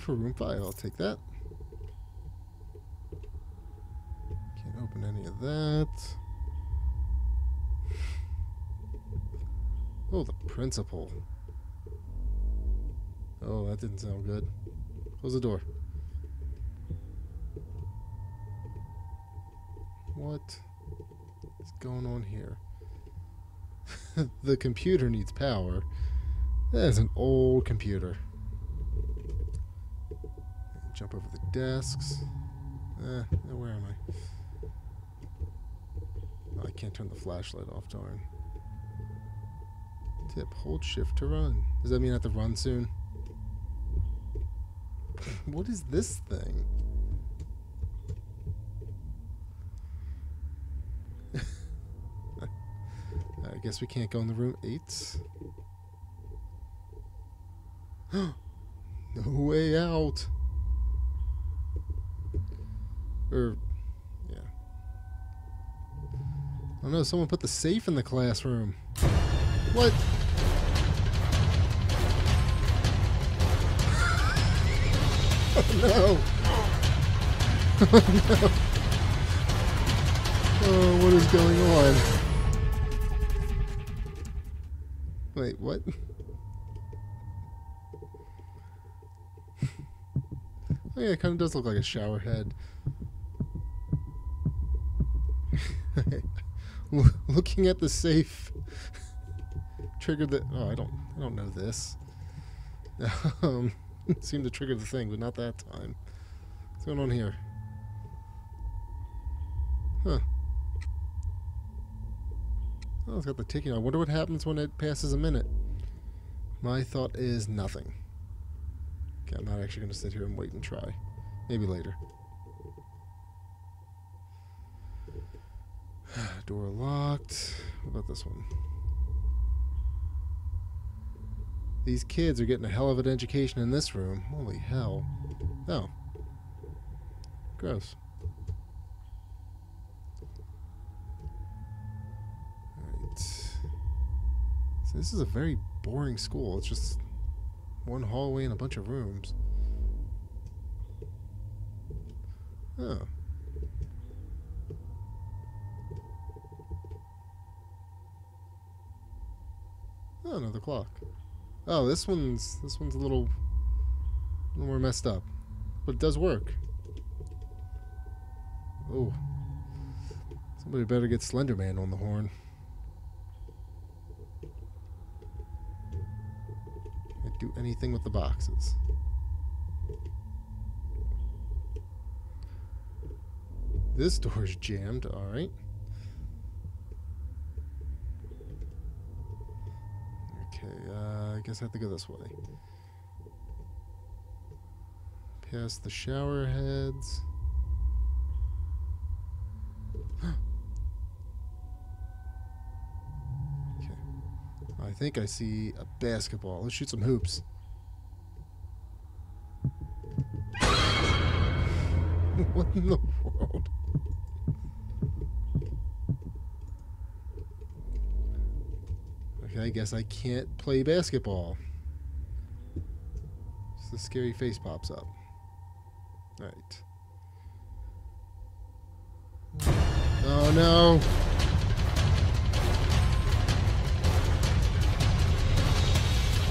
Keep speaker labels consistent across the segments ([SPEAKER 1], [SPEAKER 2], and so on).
[SPEAKER 1] for room 5. I'll take that. Can't open any of that. Oh, the principal. Oh, that didn't sound good. Close the door. What is going on here? the computer needs power. That is an old computer. Jump over the desks. Eh, where am I? Oh, I can't turn the flashlight off, darn. Tip, hold shift to run. Does that mean I have to run soon? what is this thing? I guess we can't go in the room 8. no way out. Or, yeah. I don't know, someone put the safe in the classroom. What? oh no. oh no. Oh, what is going on? Wait, what? oh yeah, it kind of does look like a shower head. Looking at the safe triggered the. Oh, I don't. I don't know this. um, seemed to trigger the thing, but not that time. What's going on here? Huh. Oh, it's got the ticking. I wonder what happens when it passes a minute. My thought is nothing. Okay, I'm not actually going to sit here and wait and try. Maybe later. Door locked. What about this one? These kids are getting a hell of an education in this room. Holy hell. Oh. Gross. Alright. So this is a very boring school. It's just one hallway and a bunch of rooms. Oh. Oh, another clock. Oh, this one's this one's a little, a little more messed up, but it does work. Oh, somebody better get Slenderman on the horn. Can't do anything with the boxes. This door's jammed. All right. Okay, uh, I guess I have to go this way. Past the shower heads. okay. I think I see a basketball. Let's shoot some hoops. what in the world? I guess I can't play basketball. Just the scary face pops up. Alright. Oh no!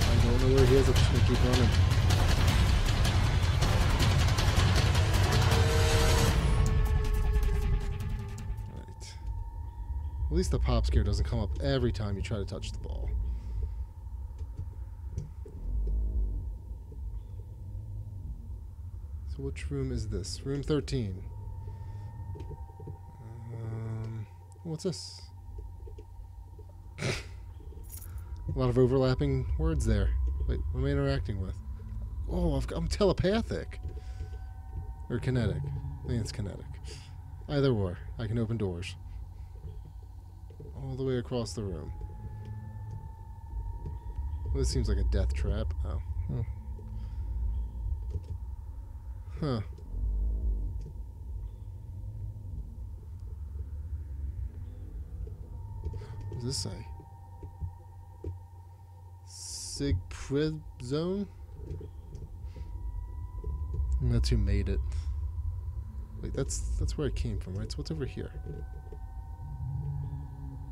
[SPEAKER 1] I don't know where he is, I'm just gonna keep running. At least the pop scare doesn't come up every time you try to touch the ball. So which room is this? Room 13. Um, what's this? A lot of overlapping words there. Wait, what am I interacting with? Oh, I've, I'm telepathic. Or kinetic. I think it's kinetic. Either or. I can open doors. All the way across the room. Well, this seems like a death trap. Oh. Hmm. Huh. What does this say? Sigprid zone? That's who made it. Wait, that's that's where it came from, right? So what's over here?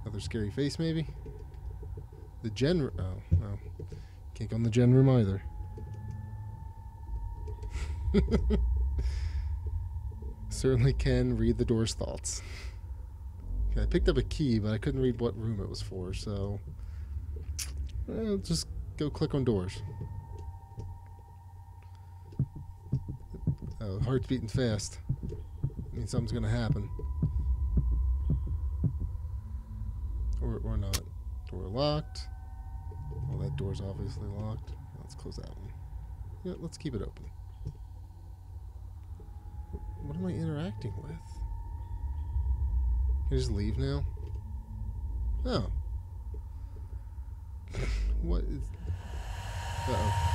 [SPEAKER 1] Another scary face, maybe? The gen... Oh, no. Can't go in the gen room either. Certainly can read the door's thoughts. Okay, I picked up a key, but I couldn't read what room it was for, so... Well, just go click on doors. Oh, heart's beating fast. I mean, something's gonna happen. Or, or not. Door locked. Well, that door's obviously locked. Let's close that one. Yeah, let's keep it open. What am I interacting with? Can I just leave now? Oh. what is... Uh-oh.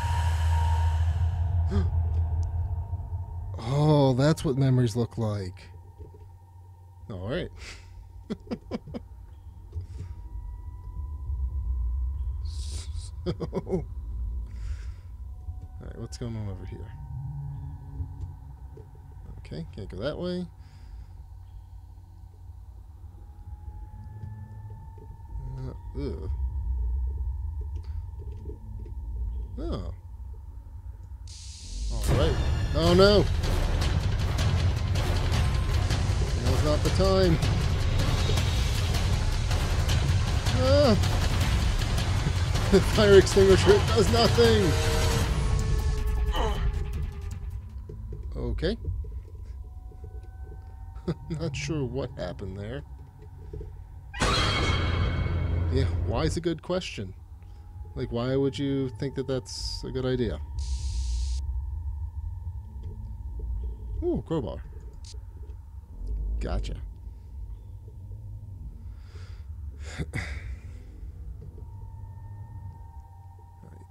[SPEAKER 1] oh, that's what memories look like. Alright. so... Alright, what's going on over here? Okay, can't go that way. Uh. Oh. Alright. Oh no! Now's not the time. Ah! the fire extinguisher does nothing! Okay. Not sure what happened there. Yeah, why is a good question. Like, why would you think that that's a good idea? Ooh, crowbar. Gotcha. Alright,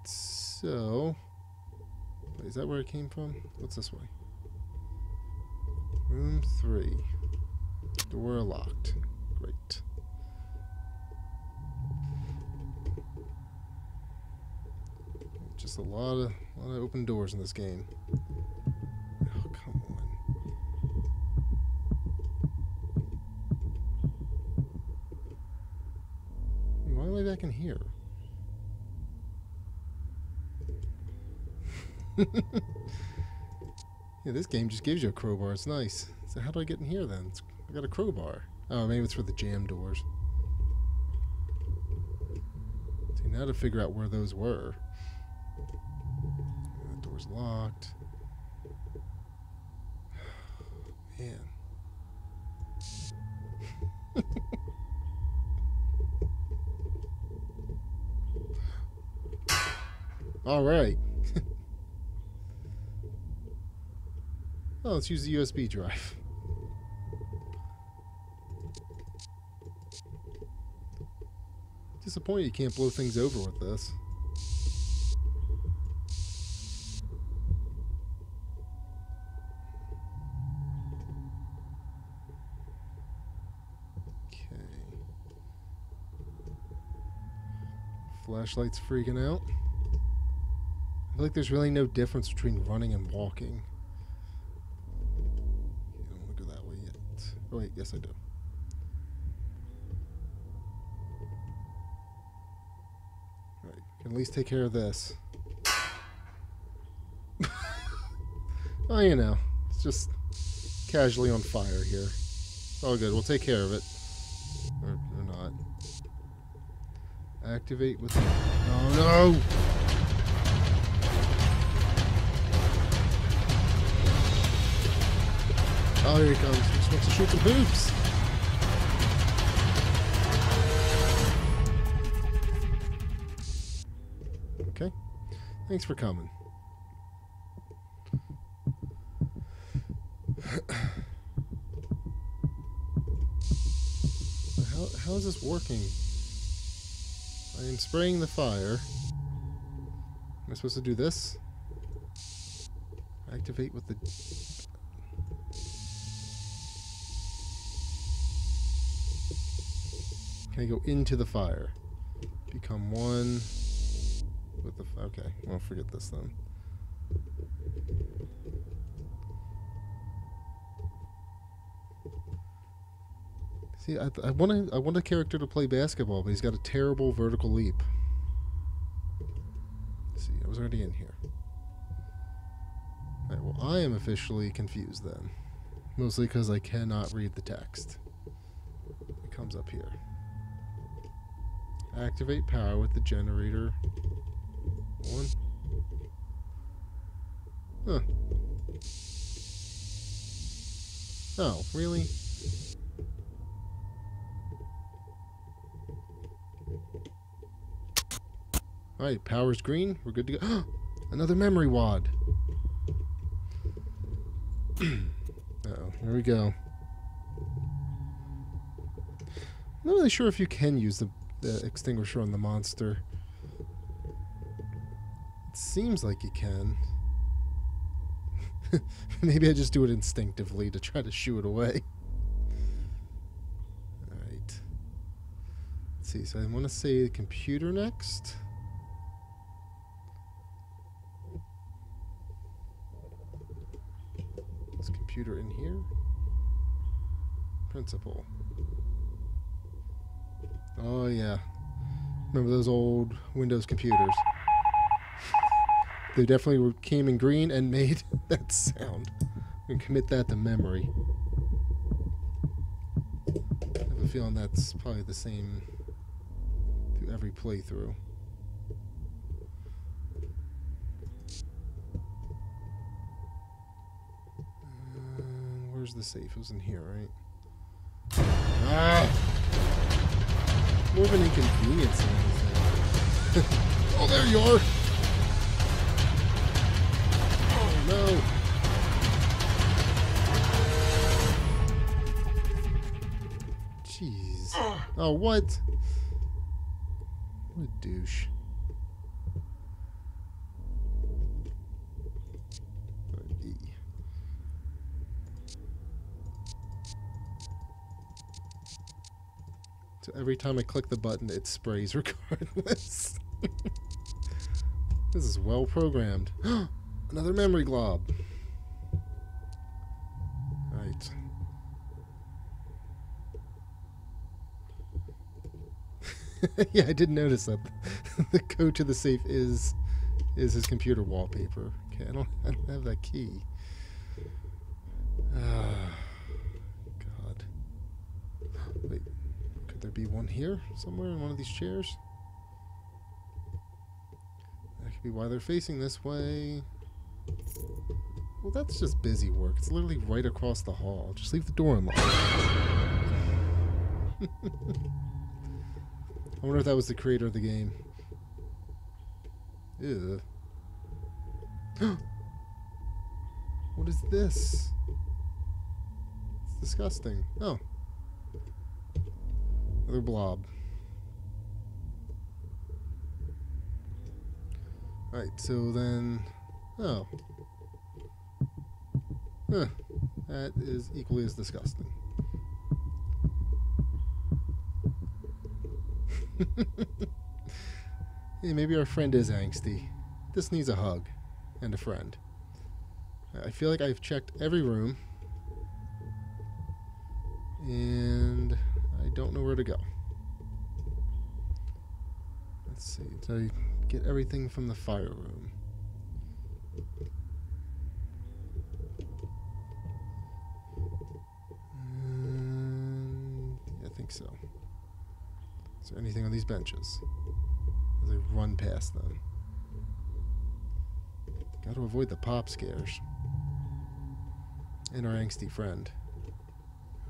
[SPEAKER 1] so... Wait, is that where it came from? What's this way? Room 3. Door locked. Great. Just a lot of, a lot of open doors in this game. Oh, come on. Why am I back in here? yeah, this game just gives you a crowbar. It's nice. So how do I get in here then? It's, I got a crowbar. Oh, maybe it's for the jam doors. See, now to figure out where those were. That door's locked. Man. All right. Oh, let's use the USB drive. Disappointed you can't blow things over with this. Okay. Flashlight's freaking out. I feel like there's really no difference between running and walking. I don't want to go that way yet. Oh Oh, wait, yes I do. Right, can at least take care of this. oh, you know, it's just casually on fire here. It's all good. We'll take care of it, or, or not. Activate with. Oh no! Oh, here he comes. He just wants to shoot some hoops. Okay. Thanks for coming. how, how is this working? I am spraying the fire. Am I supposed to do this? Activate with the Can I go into the fire? Become one with the... Okay, well, forget this then. See, I, I want a, I want a character to play basketball, but he's got a terrible vertical leap. Let's see, I was already in here. Alright, well, I am officially confused then. Mostly because I cannot read the text. It comes up here. Activate power with the generator. One. Huh. Oh, really? Alright, power's green. We're good to go. Another memory wad. uh oh, here we go. Not really sure if you can use the, the extinguisher on the monster. It seems like you can. Maybe I just do it instinctively to try to shoo it away. Alright. Let's see, so I want to say the computer next. Is computer in here? Principal. Oh yeah. Remember those old Windows computers? They definitely came in green and made that sound. We can commit that to memory. I have a feeling that's probably the same through every playthrough. Uh, where's the safe? It was in here, right? Ah! More of an inconvenience than anything. oh, there you are! Oh, no! Jeez. Ah. Oh, what? What a douche. Alright, E. So every time I click the button, it sprays regardless. this is well programmed. Another memory glob. Right. yeah, I didn't notice that the code to the safe is is his computer wallpaper. Okay, I don't, I don't have that key. Ah, God. Wait, could there be one here somewhere in one of these chairs? That could be why they're facing this way. Well, that's just busy work. It's literally right across the hall. Just leave the door unlocked. I wonder if that was the creator of the game. Ew. what is this? It's disgusting. Oh. Another blob. Alright, so then... Oh. Huh. That is equally as disgusting. hey, maybe our friend is angsty. This needs a hug and a friend. I feel like I've checked every room and don't know where to go. Let's see. Did I get everything from the fire room? Um, I think so. Is there anything on these benches? As I run past them. Got to avoid the pop scares. And our angsty friend.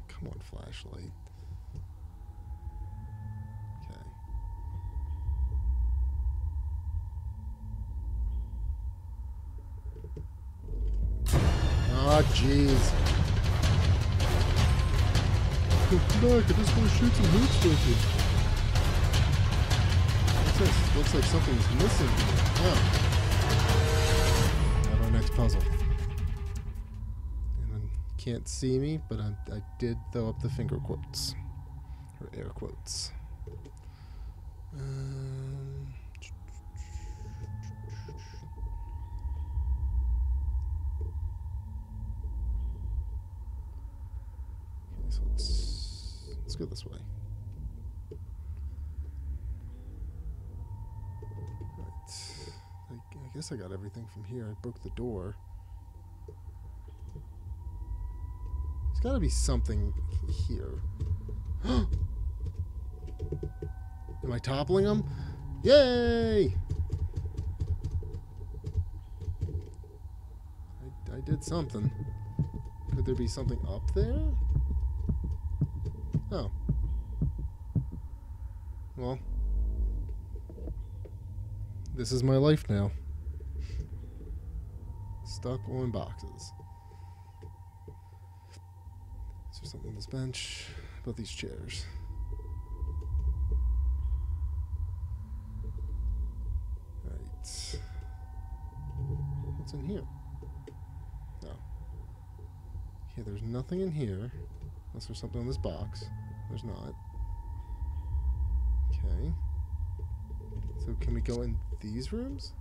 [SPEAKER 1] Come on, flashlight. Ah, jeez. Back, I just want to shoot some hoops with you. What's this? Looks like something's missing. Oh. Now our next puzzle. And then can't see me, but I, I did throw up the finger quotes. Or air quotes. Um, okay, so let's Let's go this way. Right. I, I guess I got everything from here. I broke the door. There's got to be something here. Am I toppling them? Yay! I, I did something. Could there be something up there? Oh. Well. This is my life now. Stuck on boxes. Is there something on this bench? How about these chairs? Right. What's in here? No. Okay, there's nothing in here. Unless there's something on this box. There's not. So can we go in these rooms?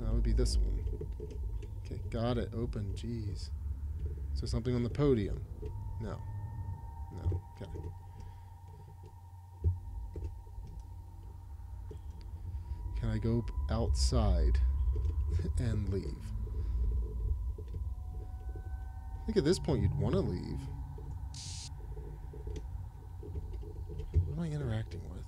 [SPEAKER 1] That would be this one. Okay, got it. Open. Jeez. So something on the podium? No. No. Okay. Can I go outside and leave? I think at this point you'd want to leave. What am I interacting with?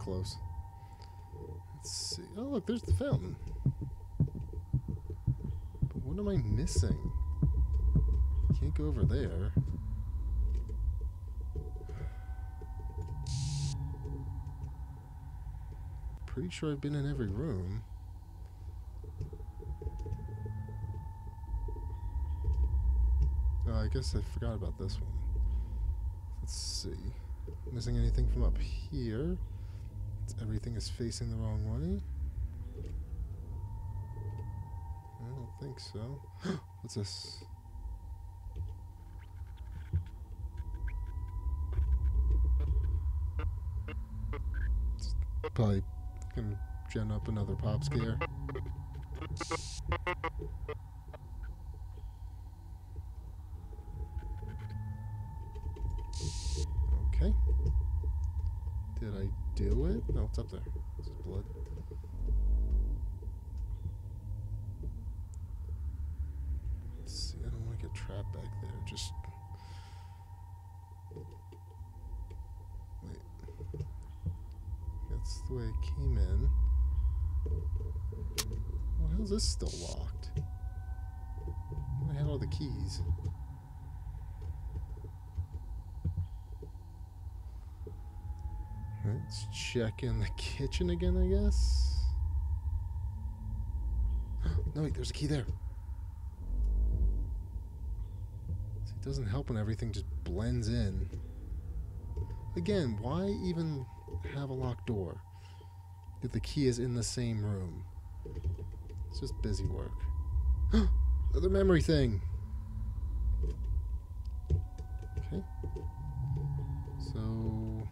[SPEAKER 1] Close. Let's see. Oh, look, there's the fountain. But what am I missing? Can't go over there. Pretty sure I've been in every room. Oh, I guess I forgot about this one. Let's see. Missing anything from up here? Everything is facing the wrong way. I don't think so. What's this? It's probably gonna gen up another pop scare. Okay. Did I do it? No, it's up there. It's just blood. Let's see. I don't want to get trapped back there. Just. Wait. That's the way it came in. Well, how's this still locked? I had all the keys. Let's check in the kitchen again, I guess. no, wait, there's a key there. See, it doesn't help when everything just blends in. Again, why even have a locked door if the key is in the same room? It's just busy work. Another memory thing. Okay. So.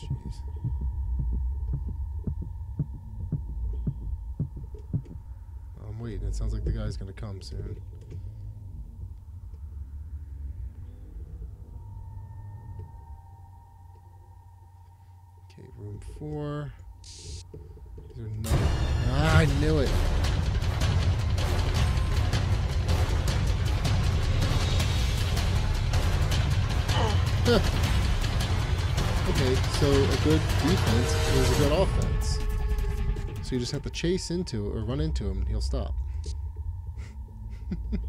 [SPEAKER 1] Jeez. Waiting. It sounds like the guy's gonna come soon. Okay, room four. Is there no? Ah, I knew it. okay, so a good defense is a good offense. So you just have to chase into or run into him and he'll stop.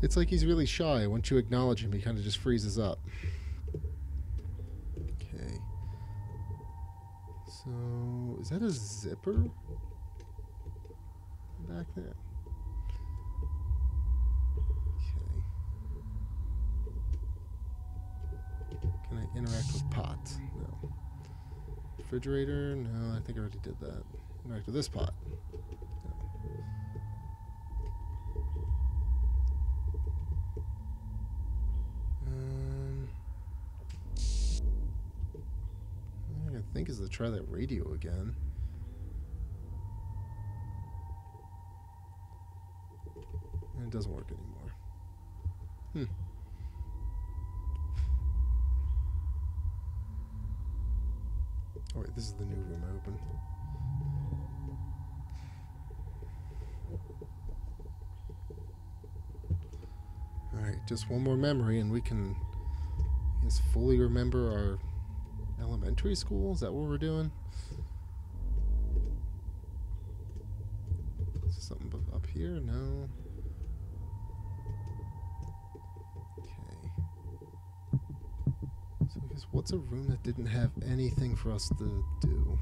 [SPEAKER 1] it's like he's really shy. Once you acknowledge him, he kind of just freezes up. Okay. So, is that a zipper? Back there. Okay. Can I interact with pots? No. Refrigerator? No, I think I already did that. Interact with this pot. Um, I think is to try that radio again. And it doesn't work anymore. Hmm. This is the new room I opened. Alright, just one more memory and we can guess fully remember our elementary school? Is that what we're doing? Is something up here? No. Okay. So I guess what's a room that didn't have anything for us to do?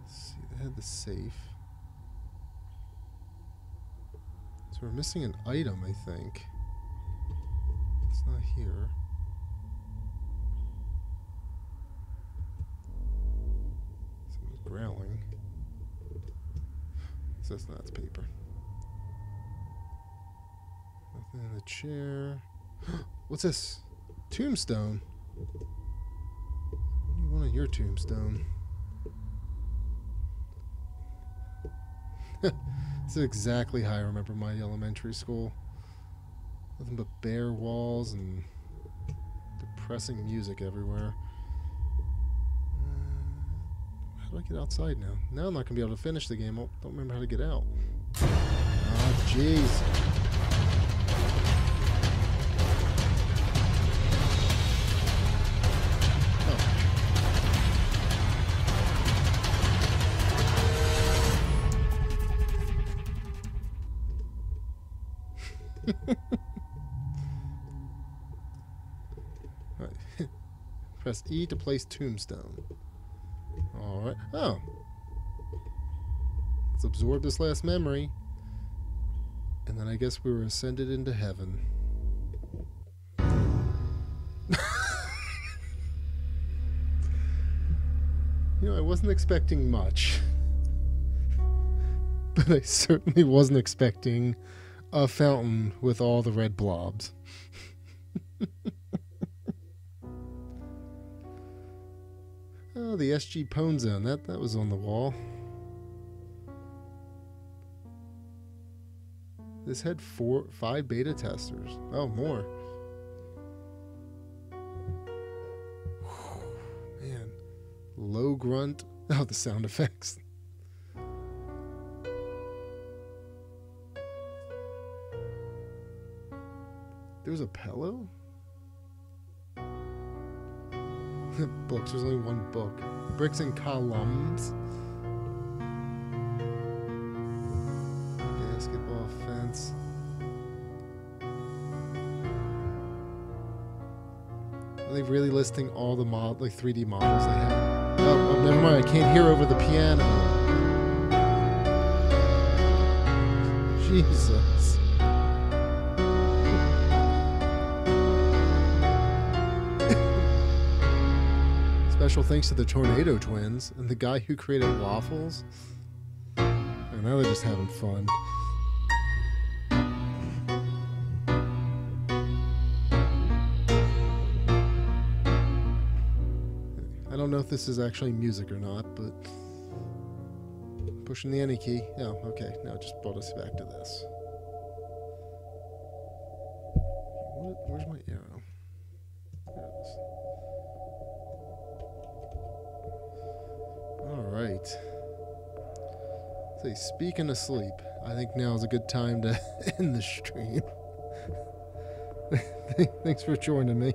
[SPEAKER 1] Let's see, they had the safe. So we're missing an item, I think. It's not here. Someone's growling. So that's paper. In the chair. What's this? Tombstone. What do you want on your tombstone? This is exactly how I remember my elementary school. Nothing but bare walls and depressing music everywhere. Uh, how do I get outside now? Now I'm not gonna be able to finish the game. I don't remember how to get out. Oh, jeez. Press E to place tombstone. Alright. Oh. Let's absorb this last memory. And then I guess we were ascended into heaven. you know, I wasn't expecting much. But I certainly wasn't expecting a fountain with all the red blobs. oh, the SG Pone Zone. That that was on the wall. This had four, five beta testers. Oh, more. Man, low grunt. Oh, the sound effects. There's a pillow? Books. There's only one book. Bricks and columns. Basketball fence. Are they really listing all the mod, like 3D models they have? Oh, oh, never mind. I can't hear over the piano. Jesus. Special thanks to the Tornado Twins and the guy who created waffles. And now they're just having fun. I don't know if this is actually music or not, but pushing the any key. Oh, okay. Now it just brought us back to this. What, where's my arrow? right. Say, so speaking of sleep, I think now is a good time to end the stream. Thanks for joining me.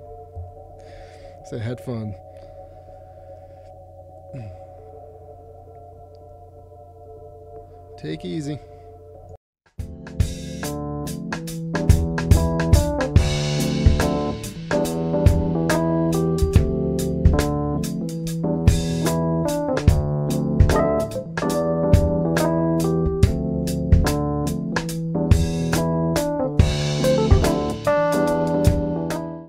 [SPEAKER 1] Say, so had fun. Take easy.